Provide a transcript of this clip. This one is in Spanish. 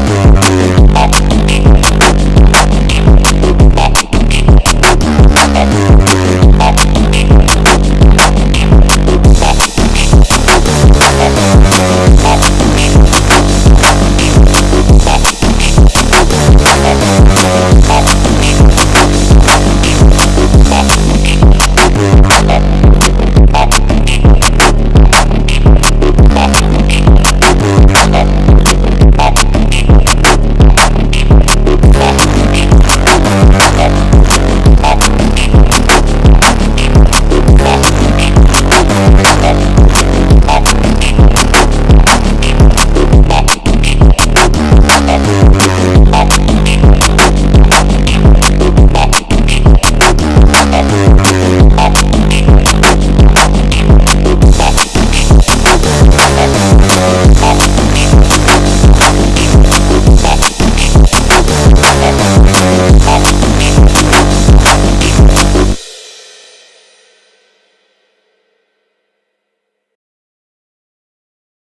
Bye.